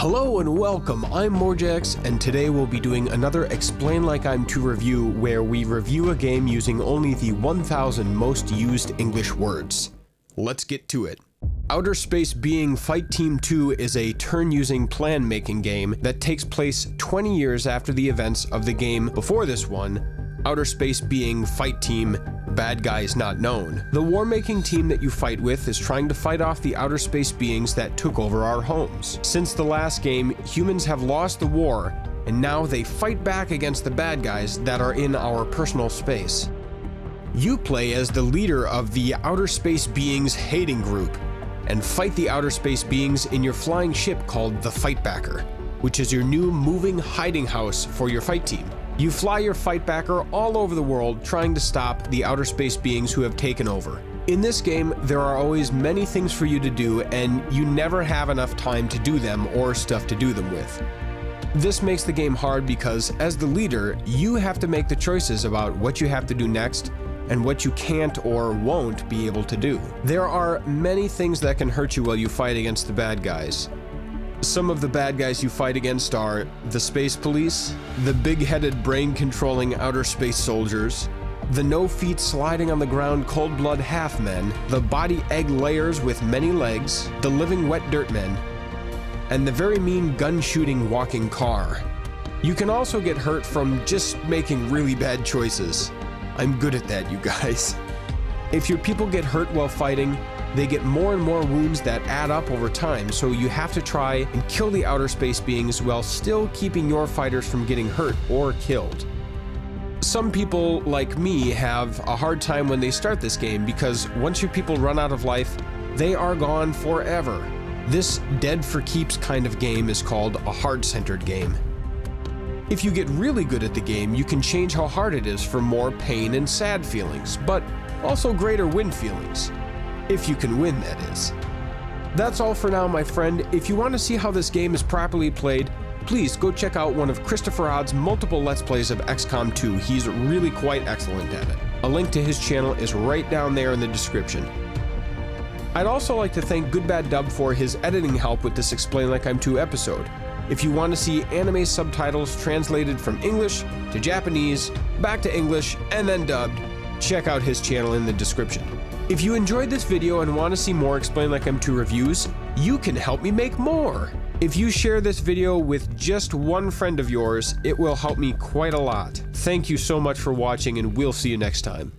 Hello and welcome, I'm Morjax, and today we'll be doing another Explain Like I'm 2 review where we review a game using only the 1000 most used English words. Let's get to it. Outer Space Being Fight Team 2 is a turn-using plan-making game that takes place 20 years after the events of the game before this one, Outer Space Being Fight Team bad guys not known. The war-making team that you fight with is trying to fight off the outer space beings that took over our homes. Since the last game, humans have lost the war, and now they fight back against the bad guys that are in our personal space. You play as the leader of the Outer Space Beings Hating Group, and fight the outer space beings in your flying ship called the Fightbacker, which is your new moving hiding house for your fight team. You fly your fightbacker all over the world trying to stop the outer space beings who have taken over. In this game, there are always many things for you to do, and you never have enough time to do them or stuff to do them with. This makes the game hard because, as the leader, you have to make the choices about what you have to do next and what you can't or won't be able to do. There are many things that can hurt you while you fight against the bad guys. Some of the bad guys you fight against are the Space Police, the big-headed brain-controlling outer space soldiers, the no-feet sliding on the ground cold-blood half-men, the body egg layers with many legs, the living wet dirt men, and the very mean gun-shooting walking car. You can also get hurt from just making really bad choices. I'm good at that, you guys. If your people get hurt while fighting, they get more and more wounds that add up over time, so you have to try and kill the outer space beings while still keeping your fighters from getting hurt or killed. Some people, like me, have a hard time when they start this game because once your people run out of life, they are gone forever. This dead for keeps kind of game is called a hard-centered game. If you get really good at the game, you can change how hard it is for more pain and sad feelings, but also greater win feelings. If you can win, that is. That's all for now, my friend. If you want to see how this game is properly played, please go check out one of Christopher Odd's multiple Let's Plays of XCOM 2. He's really quite excellent at it. A link to his channel is right down there in the description. I'd also like to thank Goodbaddub for his editing help with this Explain Like I'm 2 episode. If you want to see anime subtitles translated from English to Japanese, back to English, and then dubbed, check out his channel in the description. If you enjoyed this video and want to see more Explain Like I'm 2 reviews, you can help me make more. If you share this video with just one friend of yours, it will help me quite a lot. Thank you so much for watching and we'll see you next time.